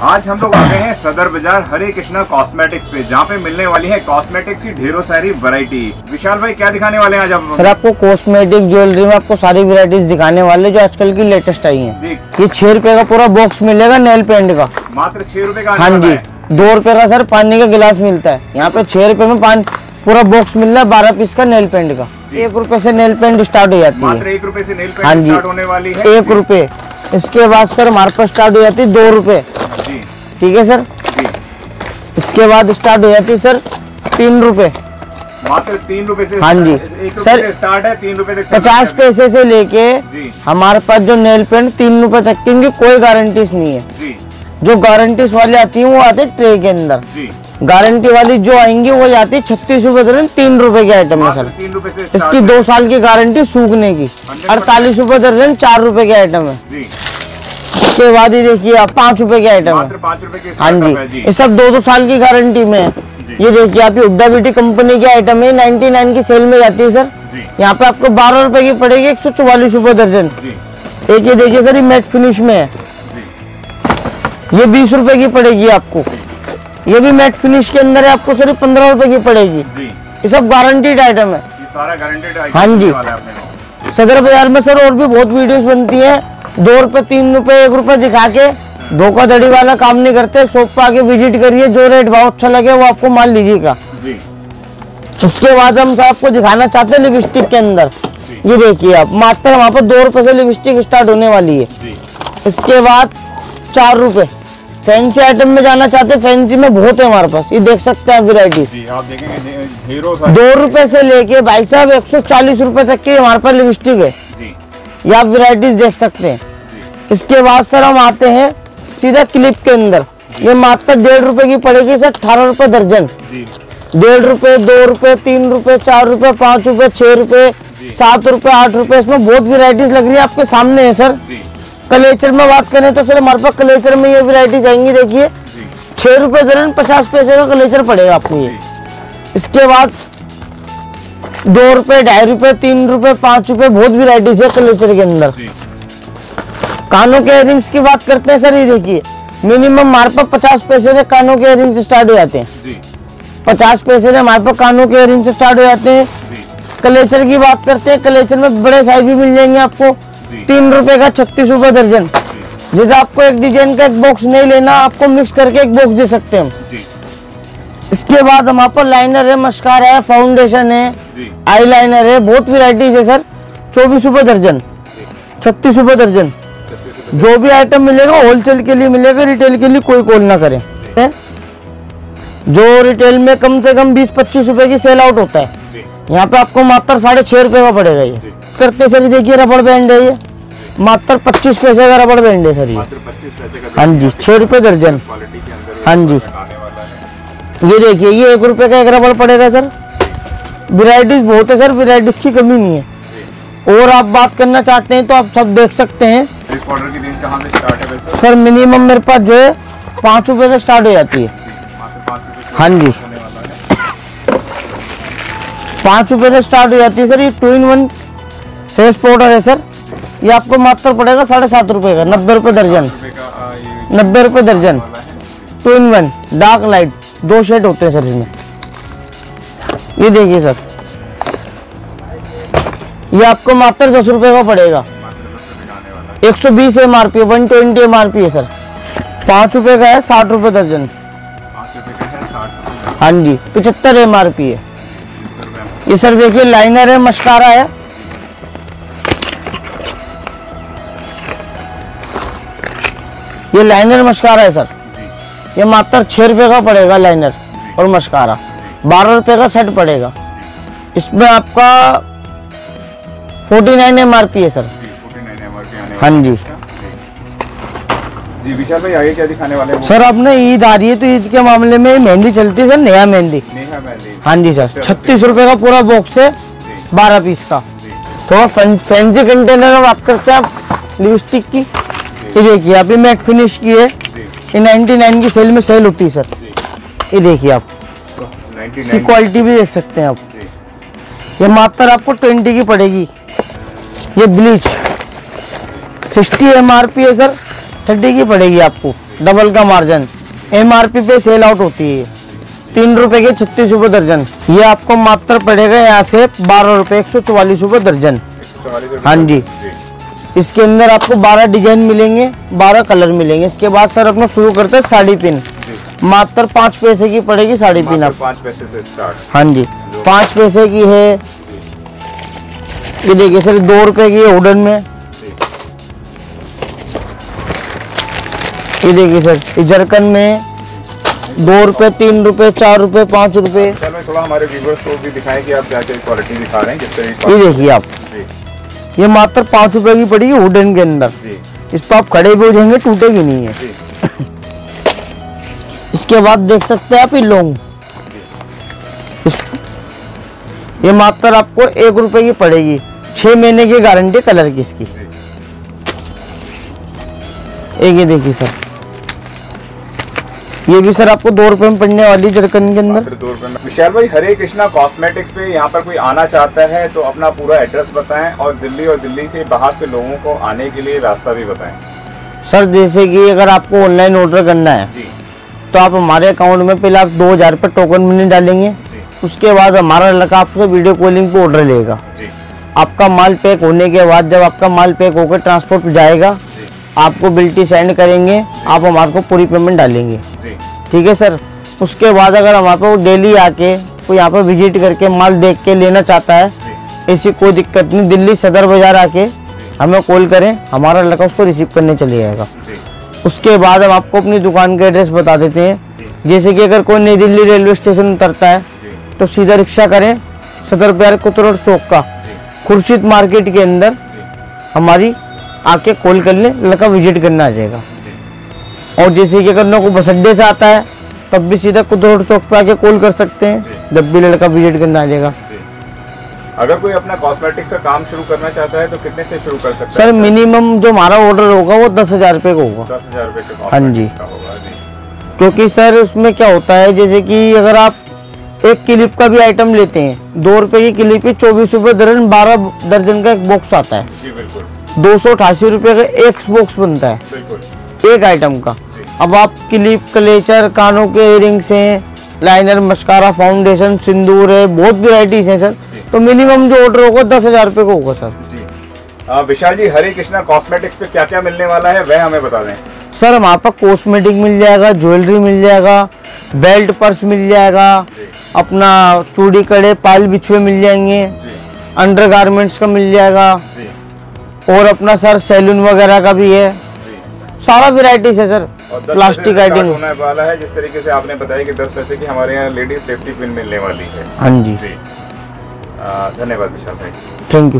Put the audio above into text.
आज हम लोग आ गए हैं सदर बाज़ार हरे कृष्णा कॉस्मेटिक्स पे जहाँ पे मिलने वाली है कॉस्मेटिक्स की ढेरों सारी वैरायटी विशाल भाई क्या दिखाने वाले हैं आज आप सर आपको कॉस्मेटिक ज्वेलरी में आपको सारी वैरायटीज दिखाने वाले जो आजकल की लेटेस्ट आई हैं। ये छह रुपए का पूरा बॉक्स मिलेगा नेल पेंट का। मात्र छह रुपए का हाँ जी। दो रुपए का सर पानी का गिलास मिलता है। यहाँ पे छह रुपए में पान पूरा बॉक्स मिल रहा है बारह पीस का नेल पेंट का। एक रुपए से नेल पेंट स्टार्ट हो जाती है। एक रुपए से नेल पेंट स्टार्ट होने वाली है। एक रुपए। इसके बाद सर हमारे पास स्टार्ट हो जाती है दो रुपए। ठीक है सर इसके बाद स्टार्ट हो जाती है सर तीन रुपए। मात्र तीन रुपए से हाँ जी। सर, स्टार्ट है तीन रुपए तक पचास पैसे से लेके हमारे पास जो नेल पेंट तीन रुपए तक की इनकी कोई गारंटीज नहीं है। जी। जो गारंटीज वाली आती है वो आते ट्रे के अंदर। गारंटी वाली जो आएँगी वो जाती है छत्तीस रूपए दर्जन तीन रुपए के आइटम है सर इसकी दो साल की गारंटी सूखने की। अड़तालीस रूपए दर्जन चार रूपए के आइटम है। इसके बाद ही देखिए आप पाँच रुपए के आइटम है पाँच रुपए के हाँ। जी। ये सब दो दो साल की गारंटी में है। ये देखिए आप ये हुड्डा ब्यूटी कंपनी के आइटम है नाइनटी नाइन की सेल में जाती है सर यहाँ पे आपको बारह रुपए की पड़ेगी एक सौ चौवालीस रुपए दर्जन। एक ये देखिए सर ये मैट फिनिश में है। ये बीस रुपए की पड़ेगी आपको। ये भी मैट फिनिश के अंदर है आपको सर पंद्रह रुपए की पड़ेगी। ये सब गारंटीड आइटम है। हाँ जी। सदर बाज़ार में सर और भी बहुत वीडियोस बनती हैं। दो रुपए तीन रुपए एक रुपए दिखा के धोखाधड़ी वाला काम नहीं करते शॉप पे आके विज़िट करिए जो रेट भाव अच्छा लगे वो आपको माल लीजिएगा उसके बाद हम आपको दिखाना चाहते हैं लिपस्टिक के अंदर। ये देखिए आप मात्र वहाँ पर दो रुपए से लिपस्टिक स्टार्ट होने वाली है। इसके बाद चार रुपए। फैंसी आइटम में जाना चाहते हैं फैंसी में बहुत है हमारे पास। ये देख सकते हैं सारे दो रुपए से लेके भाई साहब एक सौ चालीस रुपए तक की हमारे पास लिपस्टिक है। ये आप वेराइटीज देख सकते हैं। इसके बाद सर हम आते हैं सीधा क्लिप के अंदर। ये मात्र डेढ़ रुपए की पड़ेगी सर अठारह रुपए दर्जन। डेढ़ रुपए दो रुपए तीन रुपए चार रुपए पाँच रुपए छह रुपए सात रुपए आठ रुपए इसमें बहुत वेराइटीज लग रही है आपके सामने है सर। कलेचर में बात करें तो सर हमारे पास कलेचर में ये वेराइटीज आएँगी देखिए। छह रुपए दर्जन पचास पैसे का कलेचर पड़ेगा आपको ये। इसके बाद दो रुपए ढाई रुपए तीन रुपए पाँच रुपए बहुत वेराइटीज है कलेचर के अंदर। कानों के इयरिंग्स की बात करते हैं सर ये देखिए। मिनिमम हमारे पास पचास पैसे से कानों के इयरिंग्स स्टार्ट हो जाते हैं। पचास पैसे से हमारे पास कानों के इयरिंग्स स्टार्ट हो जाते हैं। कलेचर की बात करते हैं कलेचर में बड़े साइज़ भी मिल जाएँगे आपको। तीन रुपए का छत्तीस रुपए दर्जन। जैसे आपको एक डिज़ाइन का एक बॉक्स नहीं लेना आपको मिक्स करके एक बॉक्स दे सकते हैं हम। इसके बाद हमारे पास लाइनर है मस्कारा है फाउंडेशन है आई लाइनर है बहुत वेराइटीज है सर। चौबीस रुपए दर्जन छत्तीस रुपए दर्जन। जो भी आइटम मिलेगा होलसेल के लिए मिलेगा रिटेल के लिए कोई कॉल ना करें। जो। रिटेल में कम से कम बीस पच्चीस रुपए की सेल आउट होता है। यहाँ पे आपको मात्र साढ़े छह रुपए का पड़ेगा ये। करते सर देखिए रबड़ बैंड है ये। मात्र पच्चीस पैसे का रबड़ बैंड है सर ये। हाँ जी छह रुपए दर्जन। हाँ जी। ये देखिए ये एक रुपए का एक रबड़ पड़ेगा सर। वेराइटीज बहुत है सर। वेराइटीज की कमी नहीं है। और आप बात करना चाहते हैं तो आप सब देख सकते हैं। इस की रेंज कहाँ से स्टार्ट है वैसे? सर मिनिमम मेरे पास जो है पाँच रुपए से स्टार्ट हो जाती है। हाँ जी। पाँच रुपए से स्टार्ट हो जाती है सर। ये two in one face powder है सर। ये आपको मात्र पड़ेगा साढ़े सात रुपए का नब्बे रुपए दर्जन। नब्बे रुपए दर्जन। Two in one dark light दो शेड होते हैं सर इसमें। ये देखिए सर। ये आपको मात्र दस रुपए का पड़ेगा। एक सौ बीस M R P one twenty M R P है सर। पाँच रुपए का है, साठ रुपए दर्जन। है जी पिछहत्तर एम आर पी है। ये सर देखिए लाइनर है मस्कारा है। ये लाइनर मस्कारा है सर। ये मात्र छः रुपये का पड़ेगा लाइनर और मस्कारा बारह रुपये का सेट पड़ेगा। इसमें आपका forty nine M R P है सर हाँ जी। जी विशाल भाई आगे क्या दिखाने वाले हैं सर आपने ईद आ रही है तो ईद के मामले में मेहंदी चलती है सर नया मेहंदी। हाँ जी सर छत्तीस रुपये का पूरा बॉक्स है बारह पीस का। थोड़ा फैंसी कंटेनर में बात करते हैं आप लिपस्टिक की। ये देखिए अभी मैट फिनिश की है। ये 99 की सेल में सेल होती है सर ये देखिए आप। इसकी क्वालिटी भी देख सकते हैं आप। ये मात्र आपको 20 की पड़ेगी। ये ब्लीच 60 एम आर पी है सर 30 की पड़ेगी आपको। डबल का मार्जिन एमआरपी पे सेल आउट होती है तीन रुपये के छत्तीस रुपये दर्जन। ये आपको मात्र पड़ेगा यहाँ से बारह रुपये एक सौ चौवालीस रुपये दर्जन। हाँ जी। इसके अंदर आपको बारह डिज़ाइन मिलेंगे बारह कलर मिलेंगे। इसके बाद सर अपना शुरू करते हैं साड़ी पिन। मात्र पाँच पैसे की पड़ेगी साड़ी पिन आप पाँच पैसे से स्टार्ट हाँ जी। पाँच पैसे की है। ये देखिए सर दो रुपए की है वुडन में। ये देखिए सर जरकन में दो रुपए तीन रुपए चार रुपए पाँच रुपए। थोड़ा हमारे व्यूवर्स को भी दिखाएँ कि आप क्या क्या क्वालिटी दिखा रहे हैं ये देखिए आप। ये मात्र पाँच रुपए की पड़ेगी वुडन के अंदर। जी। इस पर आप खड़े भी हो जाएँगे टूटेगी नहीं है। इसके बाद देख सकते हैं आप ये लोंग। इस ये मात्र आपको एक रुपए की पड़ेगी। छह महीने की गारंटी कलर की इसकी। एक ये देखिए सर। ये भी सर आपको दो रुपए में पड़ने वाली जरकन के अंदर? दो रुपए में। विशाल भाई हरे कृष्णा कॉस्मेटिक्स पे यहाँ पर कोई आना चाहता है तो अपना पूरा एड्रेस बताएँ और दिल्ली और दिल्ली से बाहर से लोगों को आने के लिए रास्ता भी बताएँ। सर जैसे कि अगर आपको ऑनलाइन ऑर्डर करना है जी। तो आप हमारे अकाउंट में पहले आप दो हज़ार रुपये टोकन मनी डालेंगे उसके बाद हमारा लड़का आपसे वीडियो कॉलिंग पे ऑर्डर लेगा। आपका माल पैक होने के बाद जब आपका माल पैक होकर ट्रांसपोर्ट जाएगा आपको बिल्टी सेंड करेंगे आप हमारे को पूरी पेमेंट डालेंगे। ठीक है सर? उसके बाद अगर हमारे को डेली आके कोई यहाँ पर विज़िट करके माल देख के लेना चाहता है ऐसी कोई दिक्कत नहीं दिल्ली सदर बाज़ार आके हमें कॉल करें हमारा लड़का उसको रिसीव करने चले जाएगा। उसके बाद हम आपको अपनी दुकान का एड्रेस बता देते हैं। जैसे कि अगर कोई नई दिल्ली रेलवे स्टेशन उतरता है तो सीधा रिक्शा करें सदर बाज़ार कुतरोड चौक का। खुर्शीद मार्केट के अंदर हमारी आके कॉल कर ले लड़का विज़िट करना आ जाएगा। और जैसे कि अगर ना कोई बस अड्डे से आता है तब भी सीधा कुतरोड चौक पे आके कॉल कर सकते हैं जब भी लड़का विज़िट करना आ जाएगा। अगर कोई अपना कॉस्मेटिक्स का काम शुरू करना चाहता है तो कितने से शुरू कर सकता सर है? मिनिमम जो हमारा ऑर्डर होगा वो दस हज़ार रुपये का होगा। दस हज़ार रुपए के हाँ जी। का क्योंकि सर उसमें क्या होता है जैसे कि अगर आप एक क्लिप का भी आइटम लेते हैं दो रुपए की क्लिप की चौबीस रुपए दर्जन बारह दर्जन का एक बॉक्स आता है। जी बिल्कुल। दो सौ अठासी रुपये का एक बॉक्स बनता है। बिल्कुल। एक आइटम का। अब आप क्लिप क्लेचर कानों के इयरिंग्स हैं लाइनर मस्कारा फाउंडेशन सिंदूर है बहुत वेराइटीज हैं सर। तो मिनिमम जो ऑर्डर होगा दस हज़ार रुपये का होगा सर। विशाल जी हरे कृष्णा कॉस्मेटिक्स पे क्या क्या मिलने वाला है वह हमें बता दें। सर हमारे पास कॉस्मेटिक मिल जाएगा ज्वेलरी मिल जाएगा बेल्ट पर्स मिल जाएगा अपना चूड़ी कड़े पाल बिछुए मिल जाएँगे अंडर गारमेंट्स का मिल जाएगा और अपना सर सैलून वगैरह का भी है। सारा वेराइटीज है सर और 10 पैसे प्लास्टिक आइटम होने वाला है जिस तरीके से आपने बताया कि 10 पैसे की हमारे यहाँ लेडीज़ सेफ्टी पिन मिलने वाली है। हाँ जी। जी। धन्यवाद विशाल भाई। Thank you